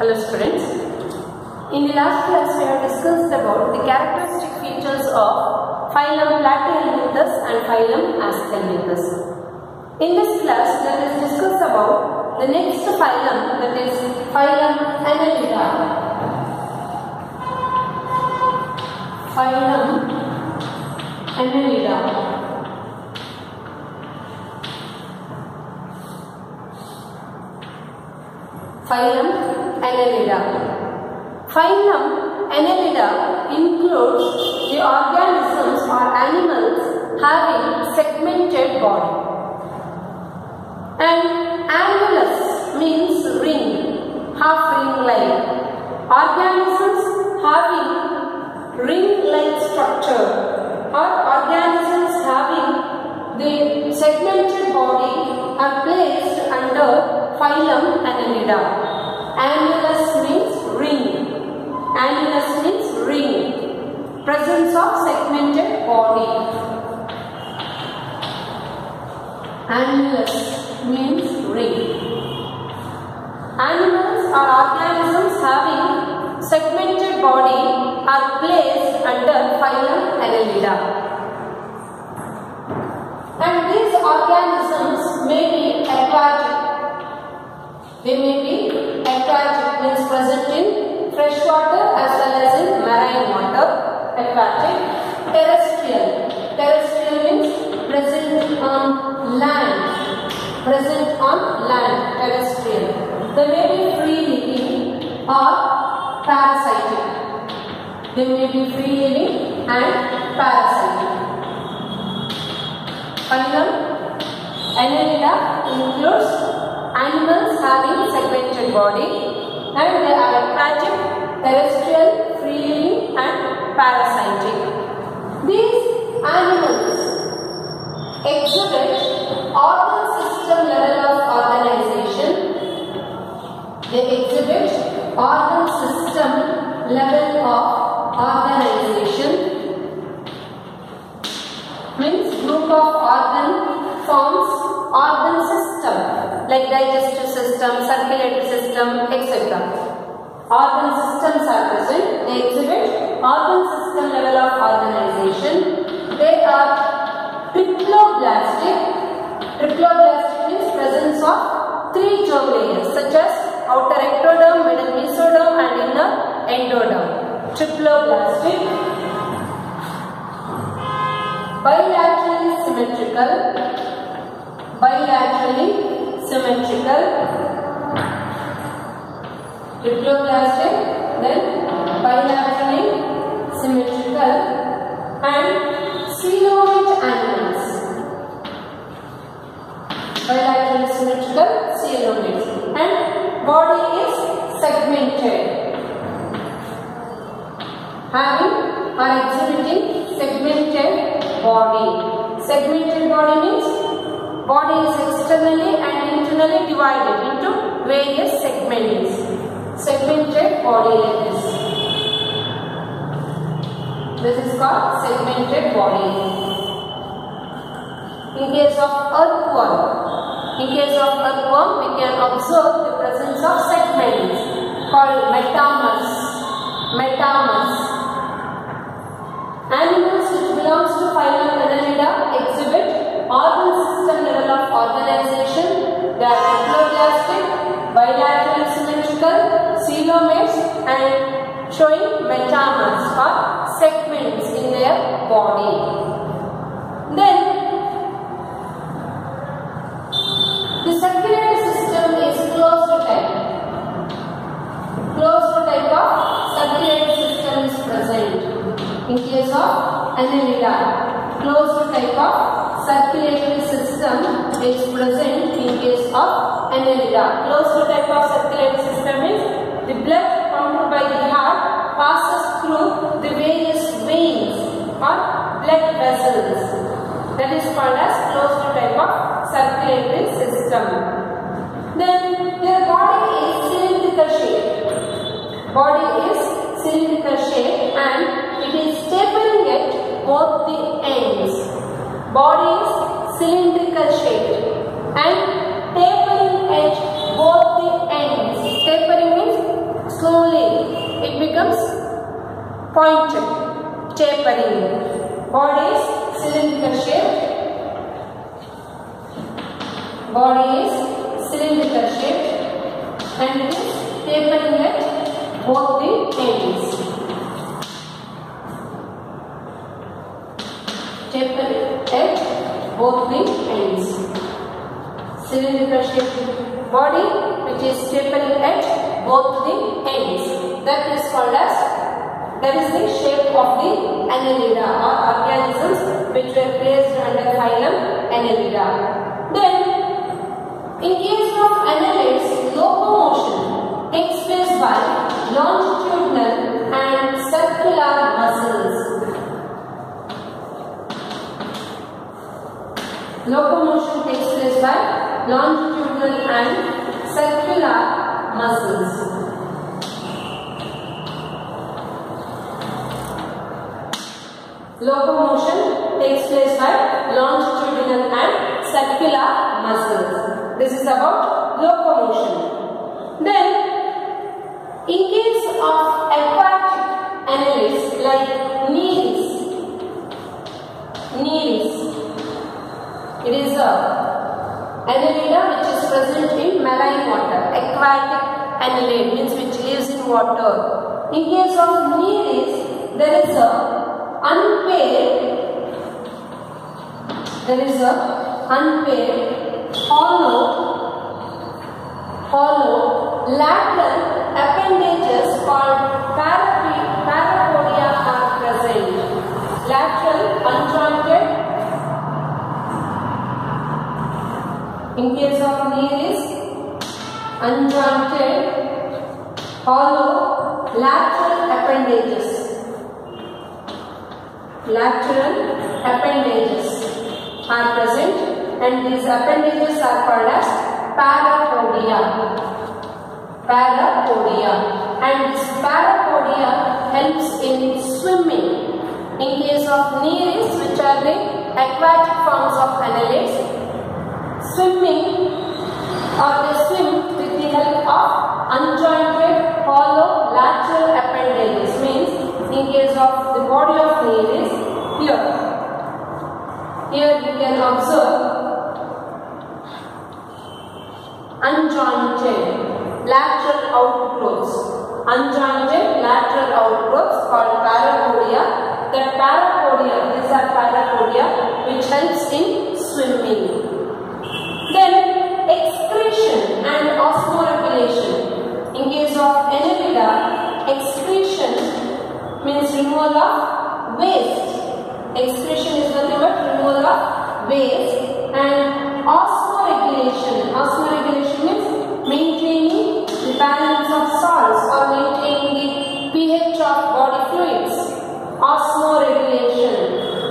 Hello students. In the last class we have discussed about the characteristic features of phylum Platyhelminthes and phylum Aschelminthes. In this class let us discuss about the next phylum that is phylum Annelida. Phylum Annelida. Phylum Annelida. Phylum Annelida includes the organisms or animals having segmented body. And annulus means ring, half ring like. Organisms having ring-like structure or organisms having the segmented body are placed under phylum Annelida. Annulus means ring. Annulus means ring. Presence of segmented body. Annulus means ring. Animals or organisms having segmented body are placed under phylum Annelida. And these organisms may be aquatic. They may be Aquatic. Terrestrial. Terrestrial means present on land. Present on land. Terrestrial. They may be free living or parasitic. They may be free living and parasitic. Phylum Annelida includes animals having segmented body and they are aquatic, terrestrial, free living and parasitic. These animals exhibit organ system level of organization. They exhibit organ system level of organization means group of organ forms organ system like digestive system, circulatory system, etc. Organ systems are present. They exhibit organ system level of organization. They are triploblastic. Triploblastic means presence of three germ layers such as outer ectoderm, middle mesoderm and inner endoderm. Triploblastic bilaterally symmetrical bilaterally symmetrical triploblastic then bilaterally symmetrical and coelomate animals bilaterally symmetrical coelomates and body is segmented having or exhibiting segmented body. Segmented body means body is externally and internally divided into various segments. Segmented body like this. This is called segmented body. In case of earthworm, in case of earthworm, we can observe the presence of segments called metamers. Metamers. Animals which belongs to phylum Annelida exhibit organ system level of organization. They are triploblastic, bilateral symmetrical, coelomates and showing in body. Then the circulatory system is closed type. Closed type of circulatory system is present in case of annelida. Closed type of circulatory system is present in case of annelida. Closed type of circulatory system is the blood pumped by the heart passes through the various veins or blood vessels. That is called as closed type of circulatory system. Then their body is cylindrical shape. Body is cylindrical shape and it is tapering at both the ends. Body is cylindrical shape and tapering at both the ends. Tapering means slowly it becomes pointed, tapering. Body is cylindrical shaped. Body is cylindrical shaped and it is tapering at both the ends. Tapering at both the ends. Cylindrical shaped body which is tapering at both the ends. That is called as that is the shape of the annelida or organisms which were placed under phylum Annelida. Then, in case of annelids, locomotion takes place by longitudinal and circular muscles. Locomotion takes place by longitudinal and circular muscles. Locomotion takes place by longitudinal and circular muscles. This is about locomotion. Then, in case of aquatic animals like Nereis, Nereis, it is a annelida which is present in marine water. Aquatic annelid means which lives in water. In case of Nereis, there is a unpaired there is a unpaired hollow hollow lateral appendages called parapodia are present. Lateral unjointed. In case of knee is unjointed hollow lateral appendages. Lateral appendages are present and these appendages are called as parapodia. Parapodia and this parapodia helps in swimming. In case of nereis which are the aquatic forms of annelids, swimming or they swim with the help of unjointed hollow lateral appendages means in case of the body of nereis here. Here you can observe unjointed lateral outgrowths. Unjointed lateral outgrowths called parapodia. That parapodia, these are parapodia which helps in swimming. Then excretion and osmoregulation. In case of annelida, excretion means removal of waste. Excretion is nothing but removal of and osmoregulation. Osmoregulation means maintaining the balance of salts or maintaining the pH of body fluids. Osmoregulation.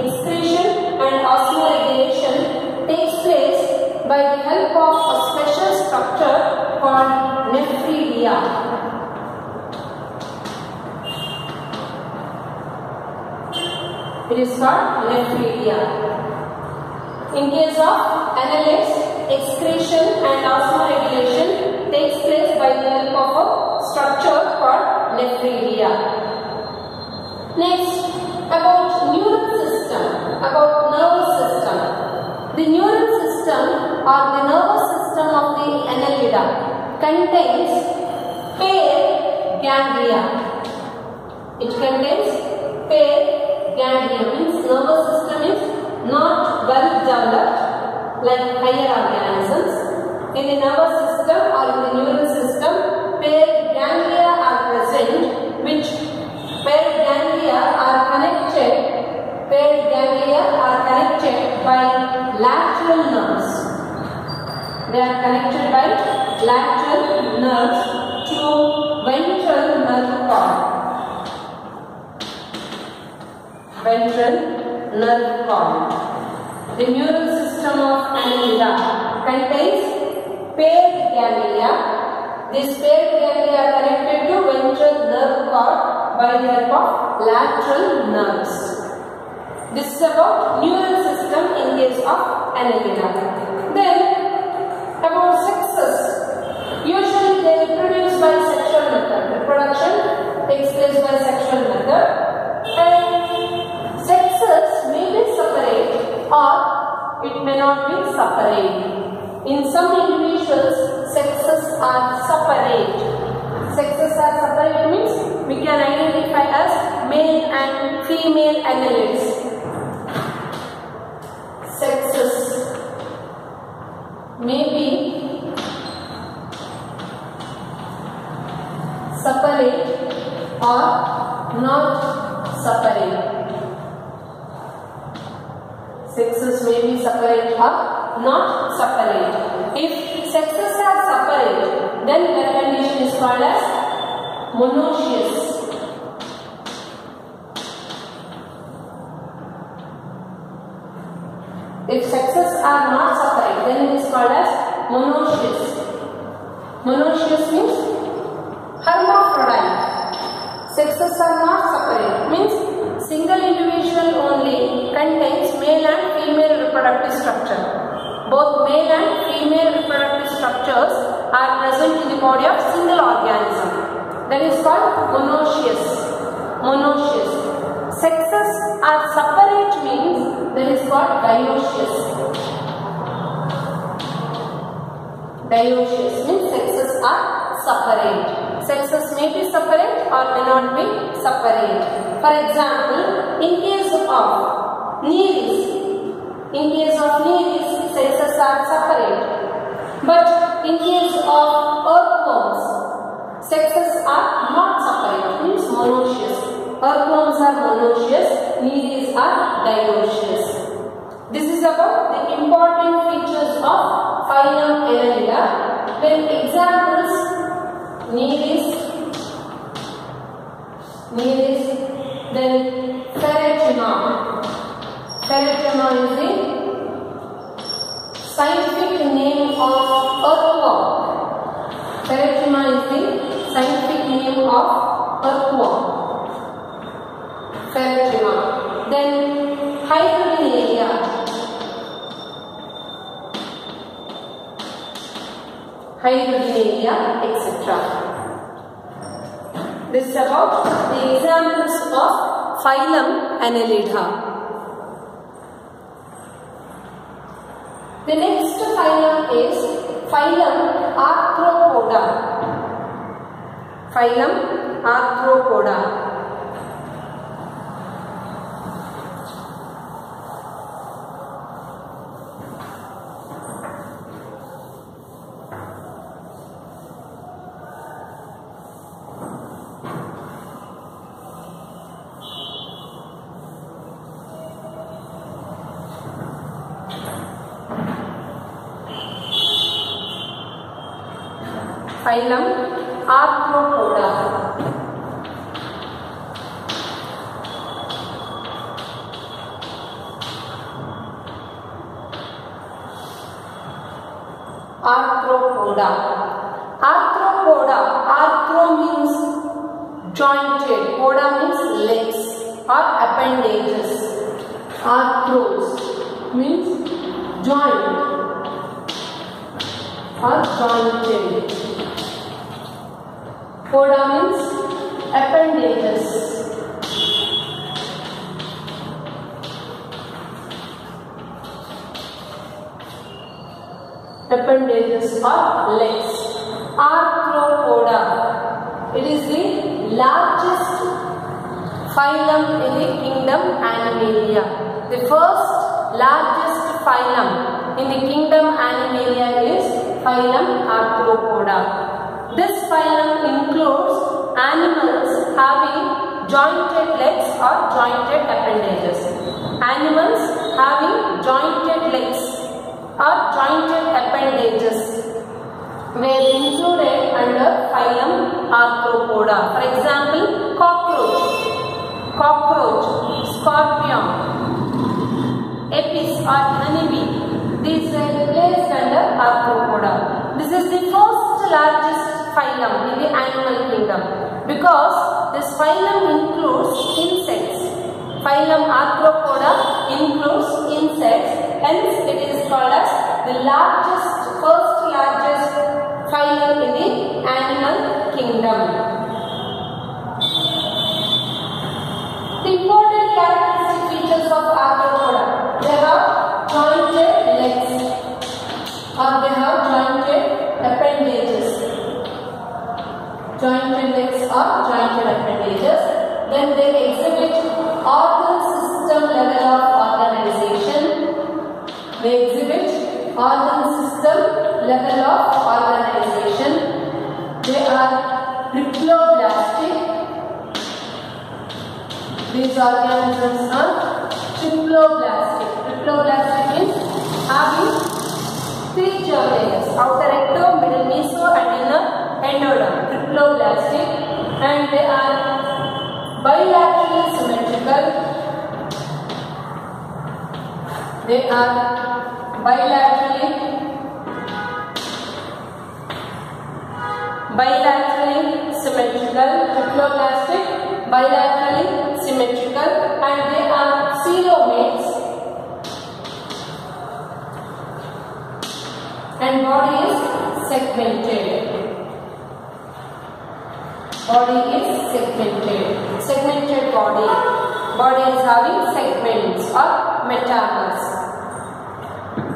Excretion and osmoregulation takes place by the help of a special structure called nephridia. It is called nephridia. In case of annelids, excretion and osmoregulation takes place by the help of a structure called nephridia. Next, about neural system, about nervous system. The neural system or the nervous system of the annelida contains paired ganglia. It contains paired ganglia means nervous system is not well developed like higher organisms. In the nervous system or in the neural system, paired ganglia are present which paired ganglia are connected paired ganglia are connected by lateral nerves. They are connected by lateral nerves to ventral nerve cord. Ventral nerve cord. The neural system of annelida contains paired ganglia. These paired ganglia are connected to ventral nerve cord by the help of lateral nerves. This is about neural system in case of annelida. Then about sexes. Usually they reproduce by sexual method. Reproduction takes place by sexual method and or it may not be separate. In some individuals, sexes are separate. Sexes are separate means we can identify as male and female annelids. Sexes may be separate or not separate. Sexes may be or not separate. If sexes are separate, then the condition is called as monoecious. If sexes are not separate, then it is called as monoecious. Monoecious means hermaphrodite. Sexes are not separate, means contains male and female reproductive structure. Both male and female reproductive structures are present in the body of single organism. That is called monoecious. Monoecious. Sexes are separate means that is called dioecious. Dioecious means sexes are separate. Sexes may be separate or may not be separate. For example, in case of Nereis, in case of Nereis, sexes are separate. But in case of earthworms, sexes are not separate, means monoecious. Earthworms are monoecious, Nereis are dioecious. This is about the important features of phylum Annelida. Then examples Nereis, Nereis, then. Pheretima is scientific name of earthworm. Pheretima is the scientific name of earthworm. Pheretima. Then Hirudinaria. Hirudinaria, etc. This is about the examples of phylum Annelida. The next phylum is phylum Arthropoda. Phylum Arthropoda. Phylum Arthropoda. Arthropoda. Arthropoda. Arthro means jointed. Poda means legs or appendages. Arthros means joint or jointed. Poda means appendages. Appendages or legs. Arthropoda. It is the largest phylum in the kingdom Animalia. The first largest phylum in the kingdom Animalia is phylum Arthropoda. This phylum includes animals having jointed legs or jointed appendages. Animals having jointed legs or jointed appendages were included under phylum Arthropoda. For example, cockroach, cockroach, scorpion, apis or honeybee. These were placed under Arthropoda. This is the first largest phylum, in the animal kingdom. Because this phylum includes insects. Phylum Arthropoda includes insects. Hence, it is called as the largest, first largest phylum in the animal kingdom. The important characteristic features of Arthropoda. They have jointed legs or they have jointed appendages. Jointed legs or jointed appendages. Then they exhibit organ system level of organization. They exhibit organ system level of organization. They are triploblastic. These organisms are triploblastic. Triploblastic means having three germ layers. Outer ecto, middle meso and inner endoderm. Triploblastic and they are bilaterally symmetrical. They are bilaterally bilaterally symmetrical, triploblastic, bilaterally symmetrical and they are coelomates and body is segmented. Body is segmented. Segmented body. Body is having segments or metamers.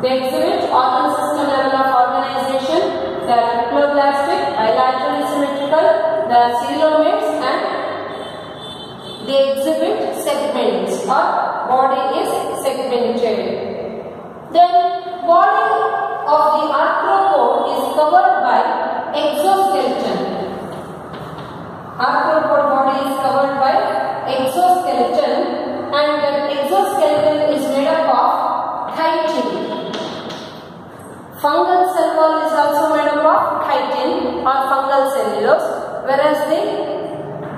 They exhibit organ system level of organization. They are triploblastic, bilaterally symmetrical, they are coelomates and they exhibit segments or body is segmented. Then body of the arthropod is covered by exoskeleton. Arthropod body is covered by exoskeleton and that exoskeleton is made up of chitin. Fungal cell wall is also made up of chitin or fungal cellulose whereas the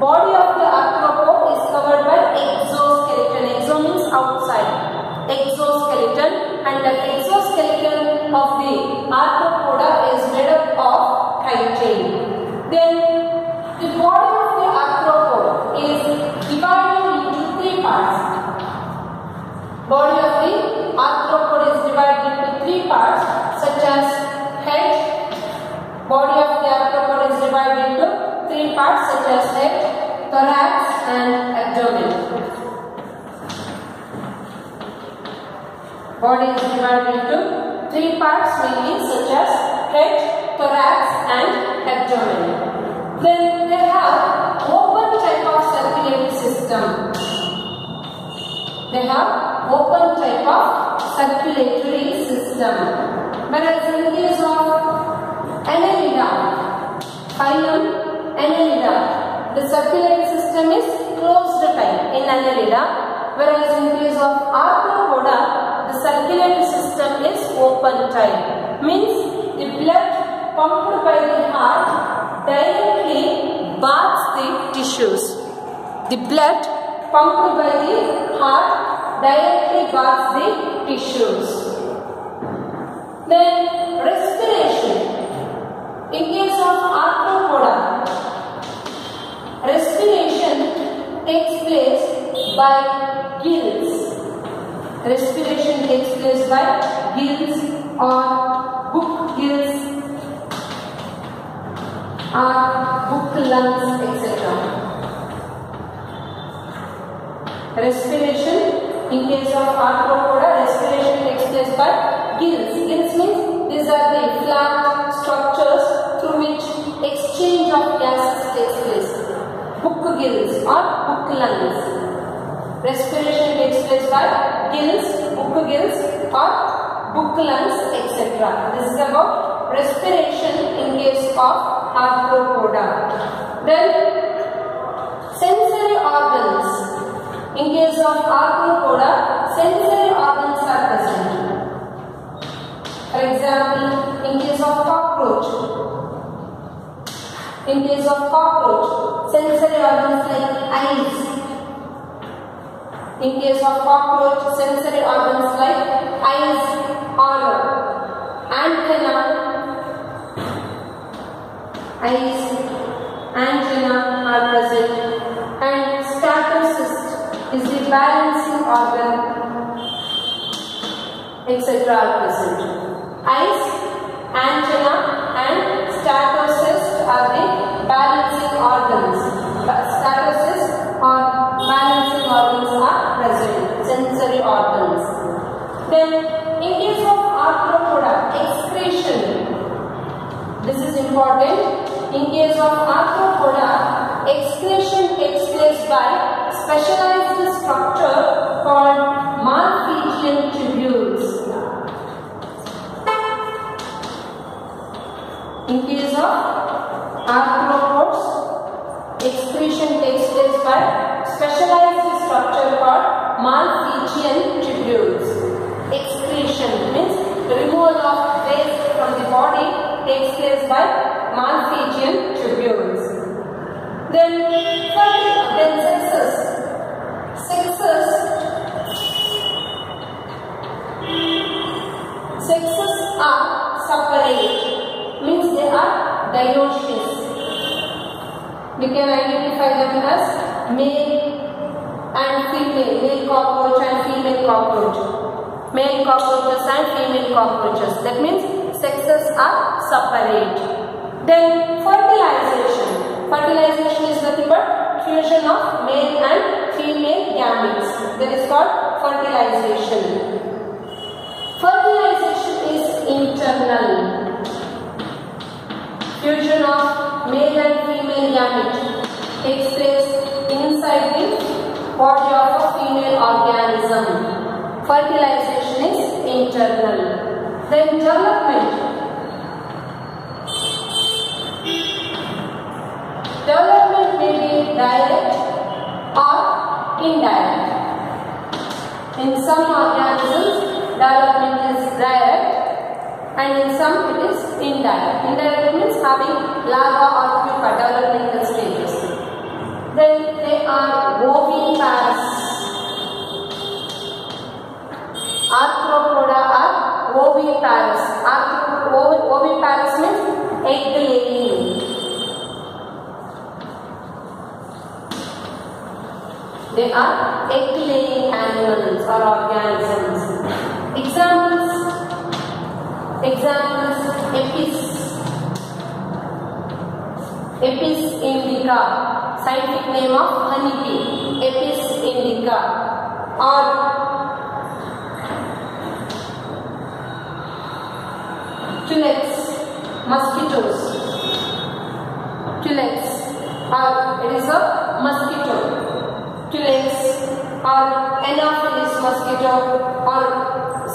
body of the arthropod is covered by exoskeleton. Exo means outside. Exoskeleton and the exoskeleton of the arthropoda is made up of chitin. Then Body of the arthropod is divided into three parts such as head. Body of the arthropod is divided into three parts such as head, thorax and abdomen. Body is divided into three parts mainly such as head, thorax and abdomen. Then they have open type of circulatory system. They have open type of circulatory system. Whereas in case of Annelida, phylum Annelida, the circulatory system is closed type in Annelida. Whereas in case of Arthropoda, the circulatory system is open type. Means the blood pumped by the heart directly bathes the tissues. The blood pumped by the heart directly bathes the tissues. Then respiration. In case of arthropoda, respiration takes place by gills. Respiration takes place by gills or book gills or book lungs etc. Respiration in case of arthropoda, respiration takes place by gills. Gills means these are the flat structures through which exchange of gases takes place. Book gills or book lungs. Respiration takes place by gills, book gills or book lungs etc. This is about respiration in case of arthropoda. Then sensory organs. In case of arthropoda, in case of cockroach, sensory organs like eyes. In case of cockroach, sensory organs like eyes or antenna, eyes, antenna are present and statocyst is the balancing organ etc. are present. Eyes, antenna and of arthropoda, excretion takes place by specialized structure called Malpighian tubules. In case of arthropods, excretion takes place by specialized structure called Malpighian tubules. Excretion means removal of waste from the body takes place by Malpighian tubules. Then, then sexes. Sexes. Sexes are separate, means they are dioecious. We can identify them as male and female, male cockroach and female cockroach. Male cockroaches and female cockroaches. That means sexes are separate. Then fertilization. Fertilization is nothing but fusion of male and female gametes. That is called fertilization. Fertilization is internal. Fusion of male and female gamete takes place inside the body of a female organism. Fertilization is internal. Then development. Development may be direct or indirect. In some organisms, development is direct and in some it is indirect. Indirect means having larva or pupa developmental stages. Then they are oviparous. Arthropoda are oviparous. Arthro- oviparous means egg laying. They are egg laying animals or organisms. Examples. Examples. Apis Apis indica scientific name of honeybee. Apis indica or Culex mosquitoes. Culex or it is a mosquito Culex or Anopheles mosquito or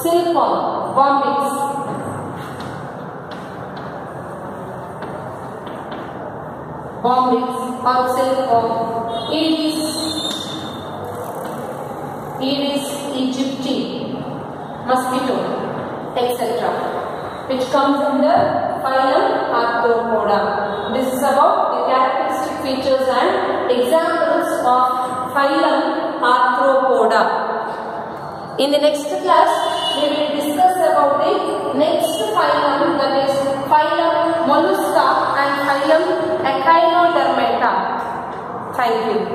silkworm bombyx bombyx or silkworm Aedes Aedes aegypti mosquito etc which comes under phylum Arthropoda. This is about the characteristic features and examples of phylum Arthropoda. In the next class, we will discuss about the next phylum that is phylum Mollusca and phylum Echinodermata. Thank you.